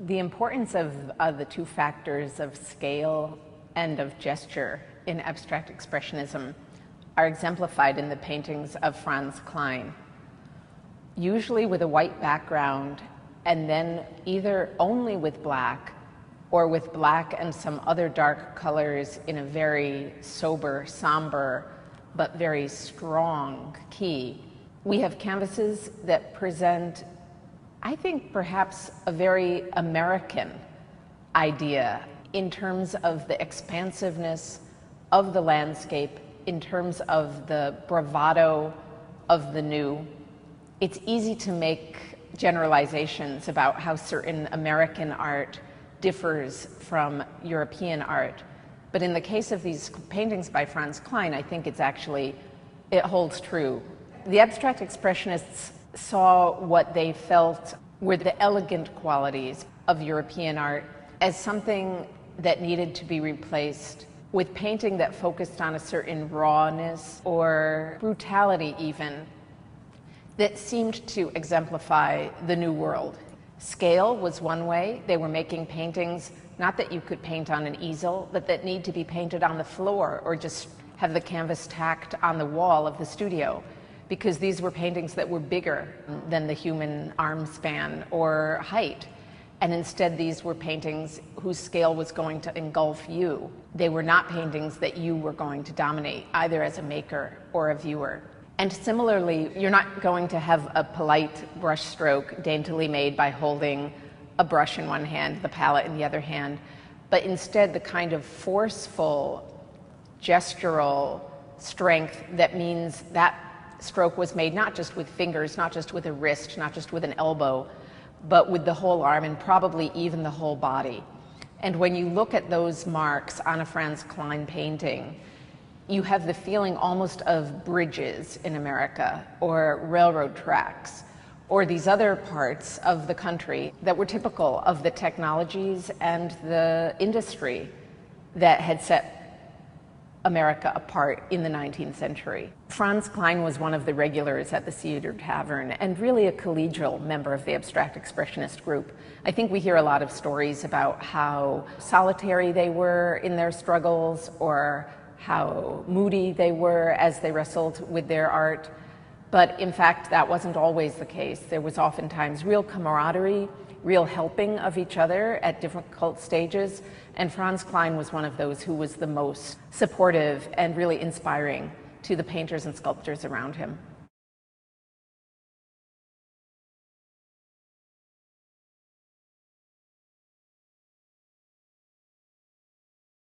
The importance of, of the two factors of scale and of gesture in abstract expressionism are exemplified in the paintings of Franz Kline. Usually with a white background, and then either only with black or with black and some other dark colors in a very sober, somber, but very strong key. We have canvases that present, I think, perhaps a very American idea in terms of the expansiveness of the landscape, in terms of the bravado of the new. It's easy to make generalizations about how certain American art differs from European art. But in the case of these paintings by Franz Kline, I think it's actually, it holds true. The abstract expressionists saw what they felt were the elegant qualities of European art as something that needed to be replaced with painting that focused on a certain rawness or brutality, even, that seemed to exemplify the New World. Scale was one way. They were making paintings, not that you could paint on an easel, but that need to be painted on the floor or just have the canvas tacked on the wall of the studio because these were paintings that were bigger than the human arm span or height. And instead, these were paintings whose scale was going to engulf you. They were not paintings that you were going to dominate, either as a maker or a viewer. And similarly, you're not going to have a polite brushstroke daintily made by holding a brush in one hand, the palette in the other hand, but instead the kind of forceful, gestural strength that means that stroke was made not just with fingers, not just with a wrist, not just with an elbow, but with the whole arm and probably even the whole body. And when you look at those marks on a Franz Kline painting, you have the feeling almost of bridges in America or railroad tracks or these other parts of the country that were typical of the technologies and the industry that had set America apart in the 19th century. Franz Kline was one of the regulars at the Cedar Tavern and really a collegial member of the abstract expressionist group. I think we hear a lot of stories about how solitary they were in their struggles or how moody they were as they wrestled with their art. But in fact, that wasn't always the case. There was oftentimes real camaraderie, real helping of each other at difficult stages. And Franz Kline was one of those who was the most supportive and really inspiring to the painters and sculptors around him.